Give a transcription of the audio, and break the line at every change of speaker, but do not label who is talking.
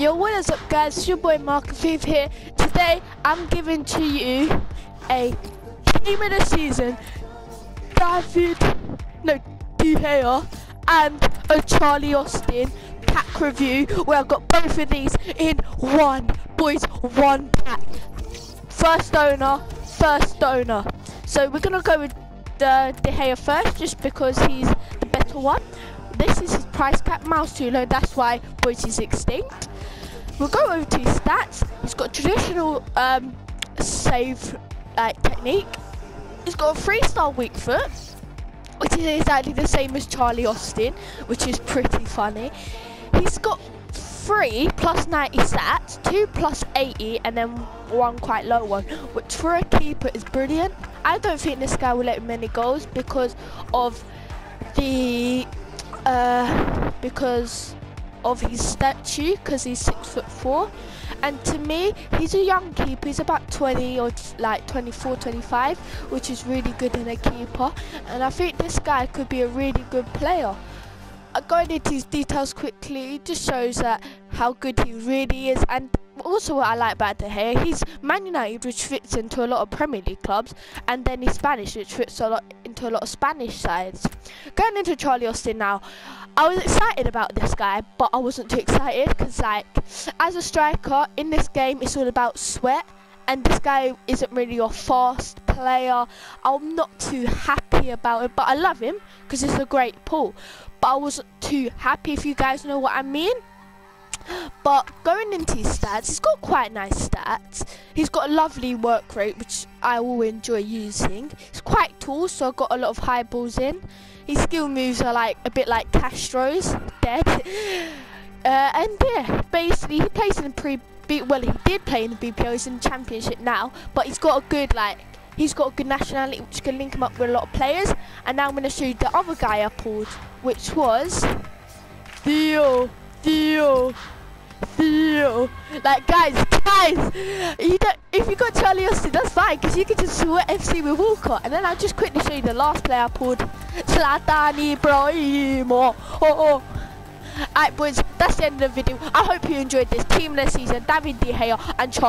Yo, what is up guys? It's your boy Mark Thief here. Today I'm giving to you a team of the season, David, no, De Gea and a Charlie Austin pack review where I've got both of these in one, boys, one pack. First owner, first owner. So we're gonna go with the De Gea first just because he's the better one. This is his price cap, mouse too low, that's why boys is extinct. We'll go over to his stats. He's got traditional um, save technique. He's got a three-star weak foot, which is exactly the same as Charlie Austin, which is pretty funny. He's got three plus 90 stats, two plus 80, and then one quite low one, which for a keeper is brilliant. I don't think this guy will let many goals because of the uh, because of his statue because he's six foot four. And to me he's a young keeper. He's about 20 or like 24 25 which is really good in a keeper. And i think this guy could be a really good player. Going into his details quickly. Just shows that how good he really is. And also what I like about De Gea, he's Man United, which fits into a lot of Premier League clubs, and then he's Spanish, which fits a lot into a lot of Spanish sides. Going into Charlie Austin now, I was excited about this guy, but I wasn't too excited because, like, as a striker in this game, it's all about sweat, and this guy isn't really a fast player. I'm not too happy about it, but I love him because it's a great pull. But I wasn't too happy, if you guys know what I mean. But going into his stats, he's got quite nice stats. He's got a lovely work rate, which I will enjoy using. He's quite tall, so I've got a lot of high balls in. His skill moves are like a bit like Castro's, dead. Uh, and yeah, basically he plays in the pre. Well, he did play in the BPO. He's in the Championship now, but he's got a good like. He's got a good nationality, which can link him up with a lot of players. And now I'm going to show you the other guy I pulled, which was Theo. Theo. Theo. Like, guys, guys, you don't, if you got Charlie Austin, that's fine, because you can just sweat FC with Walcott. And then I'll just quickly show you the last player I pulled. Zlatan Ibrahimo. Oh, oh. Alright, boys, that's the end of the video. I hope you enjoyed this team of the season. David De Gea and Charlie.